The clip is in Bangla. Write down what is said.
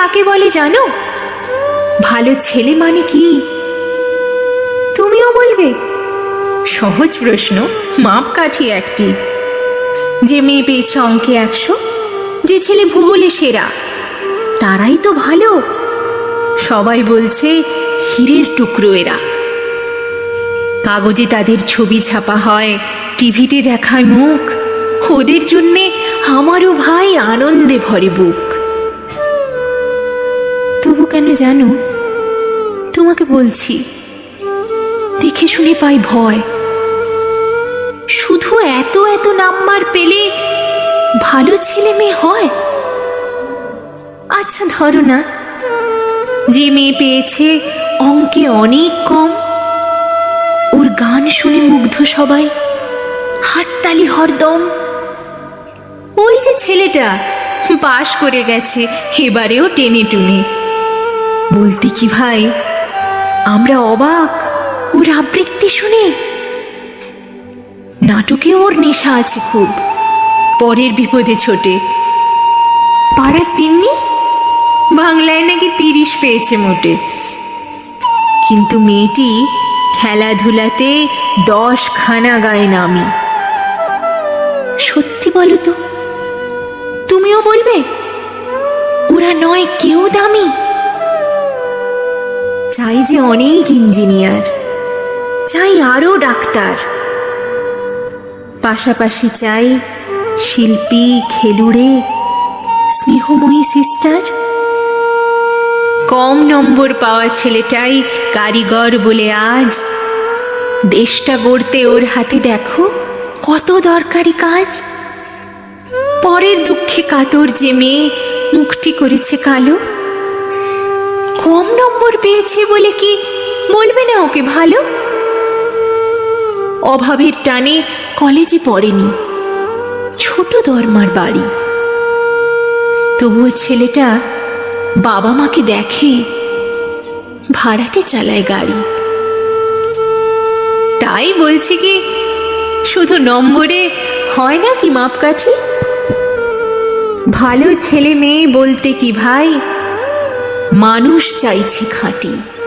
কাকে বলে জানো? ভালো ছেলে মানে কি? তুমিও বলবে। সহজ প্রশ্ন, মাপ কাঠি একটি। যে মেয়ে পেয়েছে অঙ্কে একশো, যে ছেলে ভূগোলে সেরা, তারাই তো ভালো। সবাই বলছে, হীরের টুকরো এরা। কাগজে তাদের ছবি ছাপা হয়, টিভিতে দেখায় মুখ। ওদের জন্যে আমারও ভাই আনন্দে ভরে বুক। তবু কেন জানো? তোমাকে বলছি, দেখে শুনে পাই ভয়। শুধু এত এত নাম্বার পেলে ভালো ছেলে মেয়ে হয়? আচ্ছা ধরো না। যে মেয়ে পেয়েছে অঙ্কে অনেক কম। ওর গান শুনে মুগ্ধ সবাই। হাততালি হরদম। ওই যে ছেলেটা, পাশ করে গেছে, এবারেও টেনে টুনে। বলতে কি ভাই? আমরা অবাক, ওর আবৃত্তি শুনে। নাটকে ওর নেশা আছে খুব, পরের বিপদে ছোটে। পাড়ার তিন্নি? বাংলায় নাকি তিরিশ পেয়েছে মোটে। কিন্তু মেয়েটি খেলাধুলাতে দশ খানা গায়ে নামি। সত্যি বলো তো, তুমিও বলবে? ওরা নয়, কেউ দামি? চাই যে অনেক ইঞ্জিনিয়ার, চাই আরও ডাক্তার। পাশাপাশি চাই শিল্পী, খেলুড়ে, স্নেহময়ী সিস্টার। কম নম্বর পাওয়া ছেলেটাই কারিগর বলে আজ। দেশটা গড়তে ওর হাতে দেখো কত দরকারি কাজ। পরের দুঃখে কাতর যে মেয়ে মুখটি করেছে কালো। কম নম্বর পেয়েছে বলে কি বলবে না ওকে ভালো? অভাবের টানে কলেজে পড়েনি, ছোট দরমার বাড়ি। তবুও ছেলেটা বাবা মাকে দেখে ভাড়াতে চালায় গাড়ি। তাই বলছি কি, শুধু নম্বরে হয় না কি মাপকাঠি? ভালো ছেলে মেয়ে বলতে কি ভাই? মানুষ চাইছি খাঁটি।